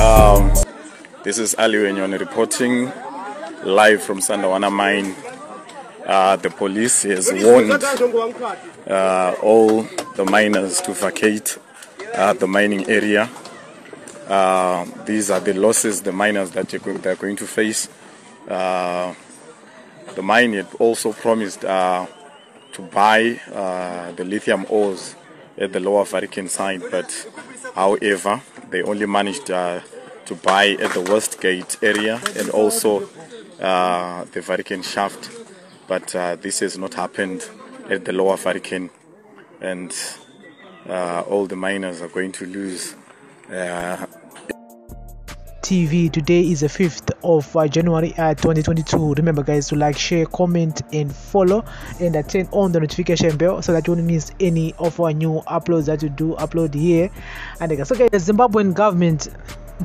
Um, this is Ali Wenyone reporting live from Sandawana mine. Uh, the police has warned uh, all the miners to vacate uh, the mining area. Uh, these are the losses the miners that they're going to face. The mine had also promised uh, to buy uh, the lithium ores at the lower Varican side, but however, they only managed uh, to buy at the West Gate area and also uh, the Varican shaft. But uh, this has not happened at the lower Varican, and uh, all the miners are going to lose. TV. Today is the 5th of uh, January uh, 2022. Remember, guys, to like, share, comment, and follow, and uh, turn on the notification bell so that you won't miss any of our new uploads that we do upload here. And uh, so, guys, the Zimbabwean government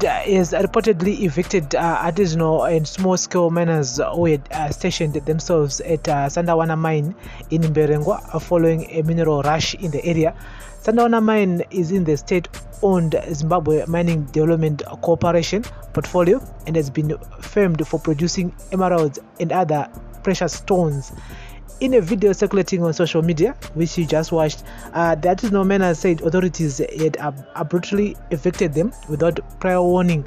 uh, is reportedly evicted uh, artisanal and small scale miners who had uh, stationed themselves at uh, Sandawana mine in Mberengwa following a mineral rush in the area. Sandawana mine is in the state owned Zimbabwe Mining Development Corporation portfolio and has been famed for producing emeralds and other precious stones. In a video circulating on social media, which you just watched, uh, the artisanal miners said authorities had ab- abruptly evicted them without prior warning.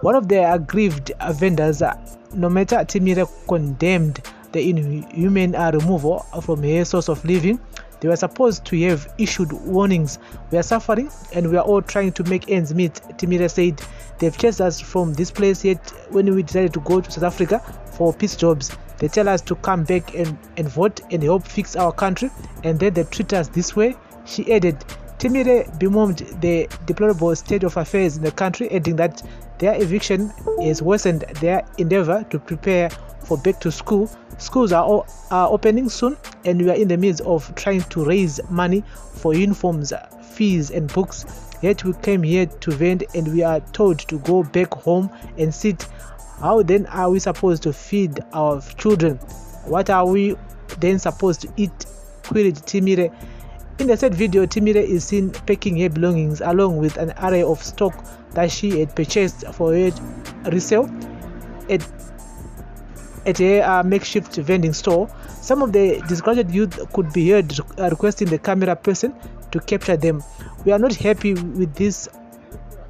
One of the aggrieved vendors, uh, Nometa Timire, condemned the inhuman uh, removal from her source of living they were supposed to have issued warnings. We are suffering and we are all trying to make ends meet. Timire said they've chased us from this place yet when we decided to go to South Africa for peace jobs. They tell us to come back and, and vote and help fix our country and then they treat us this way. She added, Timire bemoaned the deplorable state of affairs in the country, adding that their eviction has worsened their endeavor to prepare for back to school. Schools are, all, are opening soon, and we are in the midst of trying to raise money for uniforms, fees, and books. Yet we came here to vent, and we are told to go back home and sit. How then are we supposed to feed our children? What are we then supposed to eat? queried Timire. In the said video, Timire is seen packing her belongings along with an array of stock that she had purchased for her resale at, at a uh, makeshift vending store. Some of the disgruntled youth could be heard uh, requesting the camera person to capture them. We are not happy with this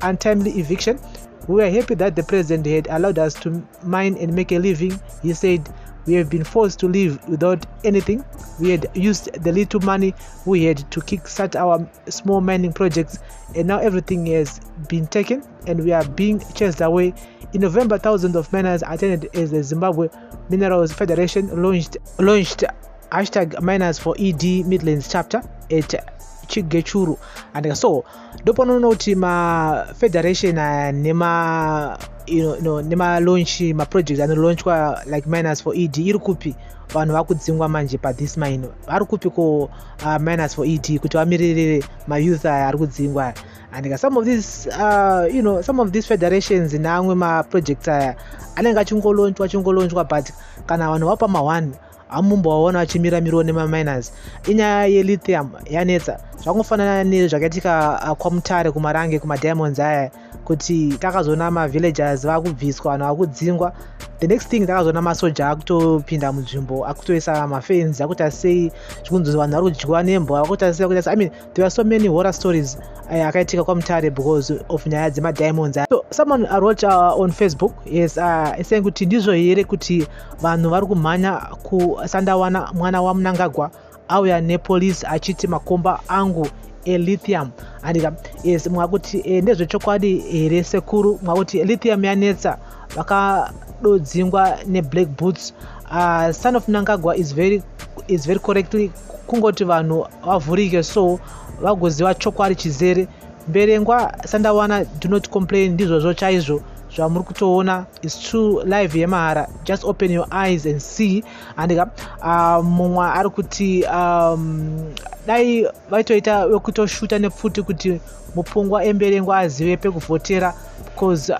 untimely eviction. We are happy that the president had allowed us to mine and make a living. He said, We have been forced to live without anything. We had used the little money we had to kickstart our small mining projects, and now everything has been taken and we are being chased away. In November, thousands of miners attended as the Zimbabwe Minerals Federation launched launched hashtag miners for ED Midlands chapter at chigechuru. And so ndopanoona kuti mafederation nema you know, you know, nemalaunch maproject anolaunchwa like miners for ed iri kupi? Vanhu vari kudzingwa manje pathis mine. Vari kupi ko uh, miners for ed kuti vamiririre mayouth aya ari kudzingwa aya? And some of these uh, you know some of these federations neamwe maprojects aya anenge achingolaunchwa achingolaunchwa but kana vanhu vapa ma1 hamumbovaona vachimira miriwo nemaminers inyaya yelithium yanetsa. Zvangofanana nezvakaitika uh, kwamutare kumarange kumadiamonds aya kuti takazoona mavillagers vakubviswa vanhu vakudzingwa the next thing takazoona masoja akutopinda munzvimbo akutoisa mafenzi akuita sei zvikunzi vanhu vari kudyiwa nembwa akuita sei akuita sei. I mean there are so many horror stories uh, akaitika kwamutare because of nyaya dzemadiamonds. So someone wrote uh, on facebook yes uh, saying kuti ndizvo here kuti vanhu vari kumhanya kusandawana mwana wamunangagwa auya nepolisi achiti makomba angu elithium. Andika yes mwakuti e, ndezvechokwadi here sekuru mwakuti lithium yanetsa vakadodzingwa neblack boots. Uh, son of nangagwa is very, is very correctly kungoti vanhu vavhurike so vagoziva chokwadi chizere. Mberengwa sandawana do not complain ndizvozvo chaizvo zvamuri kutoona is true live yemahara. Just open your eyes and see. Andika uh, mumwe ari kuti um, dai vaitoita wekutoshuta nepfuti kuti mupungwa emberengwa azive pekuvhotera because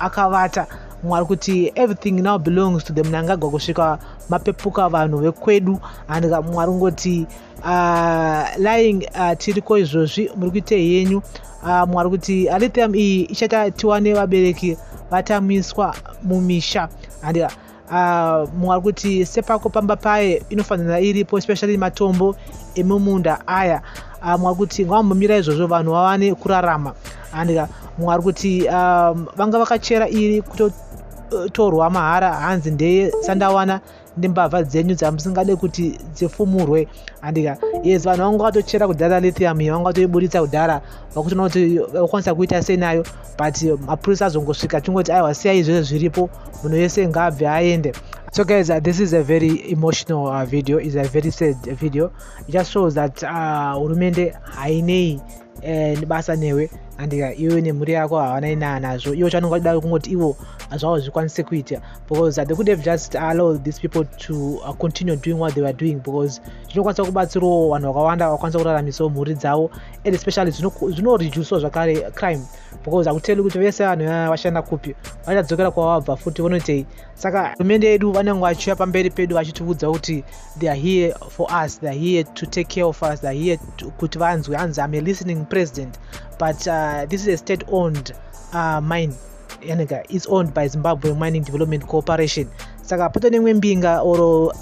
akavata. Mwari kuti everything now belongs to the mnangagwa kusvika mapepuka vanhu vekwedu. And mwari ngoti uh, lying uh, tiriko izvozvi muri kuitei yenyu uh, mwari kuti lithium iyi ichata tiwane vabereki vatamiswa mumisha. And uh, mwari kuti sepako pamba paye inofanira iripo especially matombo emumunda aya. Uh, mwari kuti ngavambomira izvozvo vanhu vawane kurarama. And mwari kuti um, vanga vakachera iri kutotorwa mahara hanzi ndeye sandawana nembavha dzenyu dzamusingade kuti dzifumurwe. Andika yes vanhu vanga vatochera kudhara lithium iyi vanga vatoibuditsa kudhara vakutoona kuti vakwanisa kuita sei nayo but mapurisa azongosvika chingoti aiwa siyai izvozvo zviripo munhu wese ngaabve aende. So guys uh, this is a very emotional uh, video is a very sad video. It just shows that uh, hurumende uh, hainei eh, basa newe andika iwe nemhuri yako havanai naa nazvo. Ivo chavanonga vachida kungoti ivo zvavo zvikwanise kuita because uh, they could have just allowed these people to uh, continue doing what they were doing because zvinokwanisa kubatsirawo vanhu vakawanda vakwanisa kuraramisawo mhuri dzavo and especially zvinoreducewo zvakare crime because hakuteli kuti vese vanhu vashanda kupi. Vachadzokera kwavabva futi vonoitei saka hurumende yedu vanenge vachiuya pamberi pedu vachitiudza kuti they are here for us they are here to take care of us they are here kuti vanzwe hanzi am a listening president. But uh, this is a state owned uh, mine. Yanega is owned by zimbabwe mining development corporation. Saka poto nemwe mbinga oro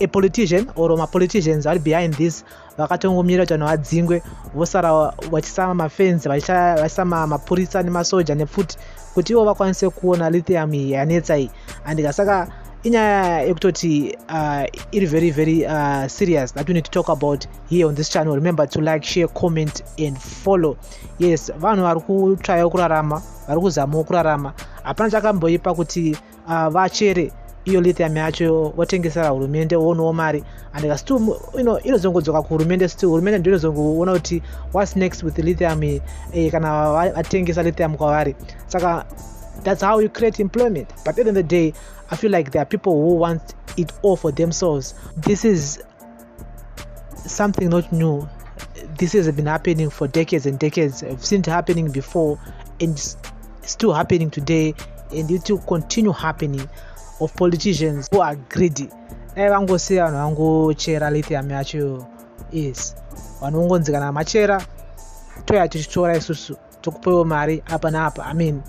apolitician or mapoliticians vari behind this. Vakatongomira kuti vanhu vadzingwe vosara vachisama mafenzi vachisama mapurisa nemasoja nepfuti kuti ivo vakwanise kuona lithium iyi yanetsa iyi andika saka inyaya yekutoti uh, iri very very uh, serious that we need to talk about here on this channel. Remember to like share comment and follow. Yes vanhu vari kutsvayawo kurarama vari kuzamawo kurarama. Hapana chakamboipa kuti uh, vachere iyo lithium yacho votengesera hurumende woonawo mari. And still you know, inozongodzoka kuhurumende still. Hurumende ndo inozongoona kuti whats next with lithium eh, kana vatengesa lithium kwavari. Saka that's how you create employment. But at the end of the day i feel like there are people who want it all for themselves. This is something not new. This has been happening for decades and decades. I've seen it happening before and it's still happening today and it will continue happening of politicians who are greedy. Dai vangosiya vanhu vangochera lithium yacho is vanhu vongonzi kana machera toya tichitora isusu tokupewo mari apa naapa. I mean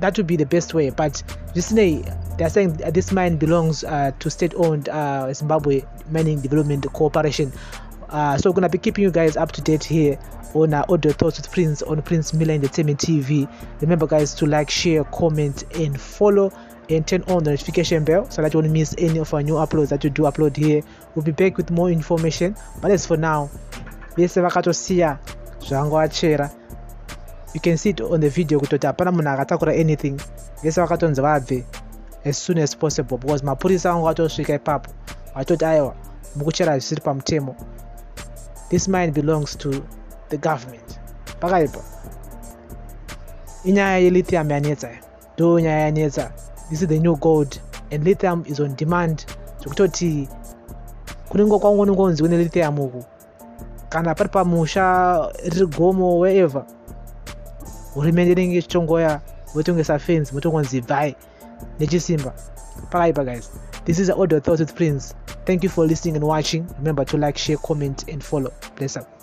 that would be the best way but zvisinei theyare saying this mine belongs uh, to state owned uh, zimbabwe mining development corporation. Uh, so we're gonna be keeping you guys up to date here on our audio thoughts with prince on prince miller entertainment tv remember guys to like share comment and follow and turn on the notification bell so that you won't miss any of our new uploads that we do upload here. We'll be back with more information but as for now you can see it on the video kutoti hapana munhu akatakura anything. Vese as soon as possible because mapurisa vanga vatosvika ipapo vatoti aiwa mukuchera zvisiri pamutemo. This mine belongs to the government. Pakaipa inyaya yelithium yanetsa ndo nyaya yanetsa. This is the new gold and lithium is on demand. Zvekutoti kunenge kwangonongonzi kune lithium uku. Kana pari pamusha riri gomo wherever hurumende inenge ichitongoya votongesa fence motongonzi bvai nechisimba bye, guys. This is the audio thoughts with prince. Thank you for listening and watching. Remember to like share comment and follow. Bless up